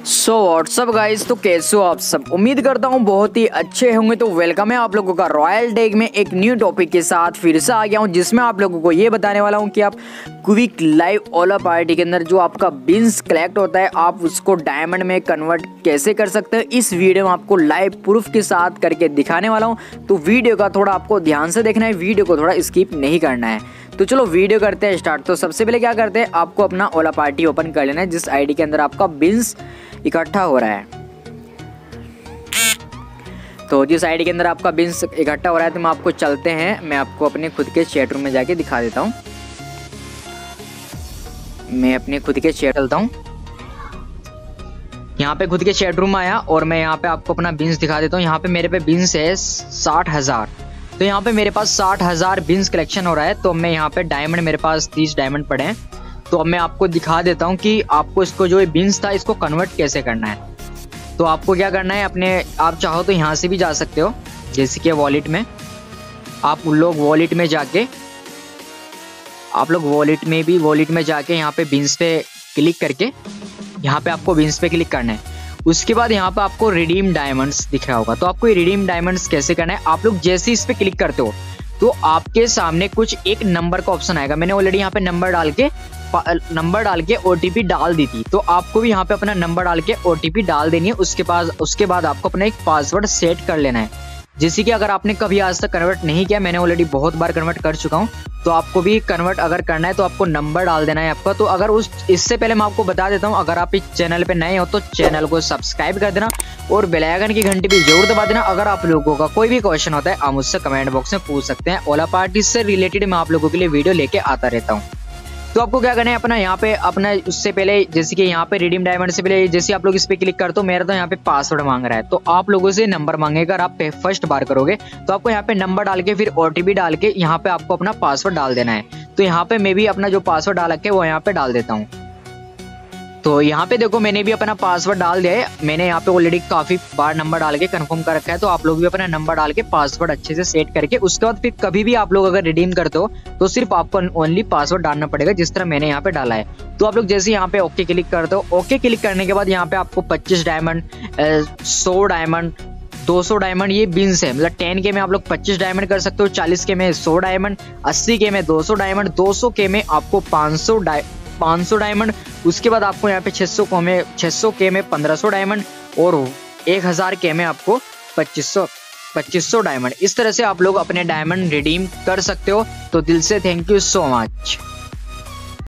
So what's up guys तो कैसे हो आप सब? उम्मीद करता हूँ बहुत ही अच्छे होंगे। तो वेलकम है आप लोगों का रॉयल टेक में एक न्यू टॉपिक के साथ फिर से आ गया हूँ, जिसमें आप लोगों को ये बताने वाला हूँ कि आप क्विक लाइव ओला पार्टी के अंदर जो आपका बिन्स कलेक्ट होता है, आप उसको डायमंड में कन्वर्ट कैसे कर सकते हैं? इस वीडियो में आपको लाइव प्रूफ के साथ करके दिखाने वाला हूँ। तो वीडियो का थोड़ा आपको ध्यान से देखना है वीडियो को थोड़ा स्किप नहीं करना है। तो चलो वीडियो करते हैं स्टार्ट तो सबसे पहले क्या करते हैं? आपको अपना ओला पार्टी ओपन कर लेना है, जिस आईडी के अंदर आपका बिन्स इकट्ठा हो रहा है। तो जिस आईडी के अंदर आपका बिन्स इकट्ठा हो रहा है तो मैं आपको चलते हैं। मैं आपको अपने खुद के चैट रूम में जाके दिखा देता हूँ। मैं अपने खुद के चैट चलता हूँ। यहाँ पे खुद के चैट रूम आया और मैं यहाँ पे आपको अपना बिन्स दिखा देता हूँ। यहाँ पे मेरे पे बिन्स है साठ हज़ार। तो यहाँ पे मेरे पास साठ हज़ार बिन्स कलेक्शन हो रहा है तो मैं यहाँ पे डायमंड मेरे पास तीस डायमंड पड़े हैं। तो अब मैं आपको दिखा देता हूँ कि आपको इसको जो बिन्स था, इसको कन्वर्ट कैसे करना है। तो आपको क्या करना है, अपने, आप चाहो तो यहाँ से भी जा सकते हो, जैसे कि वॉलेट में। आप उन लोग वॉलेट में जाके, आप लोग वॉलेट में भी वॉलेट में जाके यहाँ पे बिन्स पे क्लिक करके, यहाँ पे आपको बिन्स पे क्लिक करना है। उसके बाद यहाँ पे आपको रिडीम डायमंड्स दिख रहा होगा। तो आपको ये रिडीम डायमंड्स कैसे करना है, आप लोग जैसे इस पे क्लिक करते हो तो आपके सामने कुछ एक नंबर का ऑप्शन आएगा। मैंने ऑलरेडी यहाँ पे नंबर डाल के नंबर डाल के ओटीपी डाल दी थी। तो आपको भी यहाँ पे अपना नंबर डाल के ओटीपी डाल देनी है। उसके पास, उसके बाद आपको अपना एक पासवर्ड सेट कर लेना है। जैसे कि अगर आपने कभी आज तक कन्वर्ट नहीं किया, मैंने ऑलरेडी बहुत बार कन्वर्ट कर चुका हूँ तो आपको भी कन्वर्ट अगर करना है तो आपको नंबर डाल देना है आपका। तो अगर उस, इससे पहले मैं आपको बता देता हूँ, अगर आप इस चैनल पे नए हो तो चैनल को सब्सक्राइब कर देना और बेलाइकन की घंटी भी ज़रूर दबा देना। अगर आप लोगों का कोई भी क्वेश्चन होता है, आप मुझसे कमेंट बॉक्स में पूछ सकते हैं। ओला पार्टी से रिलेटेड मैं आप लोगों के लिए वीडियो लेके आता रहता हूँ। तो आपको क्या करना है, अपना यहाँ पे, अपना उससे पहले, जैसे कि यहाँ पे रिडीम डायमंड से पहले, जैसे आप लोग इस पर क्लिक करते हो, मेरा तो यहाँ पे पासवर्ड मांग रहा है। तो आप लोगों से नंबर मांगेगा अगर आप फ़र्स्ट बार करोगे तो आपको यहाँ पे नंबर डाल के, फिर ओटीपी डाल के, यहाँ पे आपको अपना पासवर्ड डाल देना है। तो यहाँ पे मैं भी अपना जो पासवर्ड डाल रखे वो यहाँ पे डाल देता हूँ। तो यहाँ पे देखो, मैंने भी अपना पासवर्ड डाल दिया है। मैंने यहाँ पे ऑलरेडी काफ़ी बार नंबर डाल के कंफर्म कर रखा है तो आप लोग भी अपना नंबर डाल के पासवर्ड अच्छे से सेट करके, उसके बाद फिर कभी भी आप लोग अगर रिडीम करते हो तो सिर्फ़ आपको ओनली पासवर्ड डालना पड़ेगा, जिस तरह मैंने यहाँ पे डाला है। तो आप लोग जैसे यहाँ पे ओके क्लिक करते हो ओके क्लिक करने के बाद यहाँ पे आपको पच्चीस डायमंड सौ डायमंड 200 डायमंड ये बिन्स है। मतलब 10 के में आप लोग 25 डायमंड कर सकते हो 40 के में 100 डायमंड 80 के में 200 डायमंड 200 के में आपको 500 500 डायमंड, उसके बाद आपको यहाँ पे 600 को में 600 के में 1500 डायमंड और 1000 के में आपको 2500 2500 डायमंड। इस तरह से आप लोग अपने डायमंड रिडीम कर सकते हो। तो दिल से थैंक यू सो मच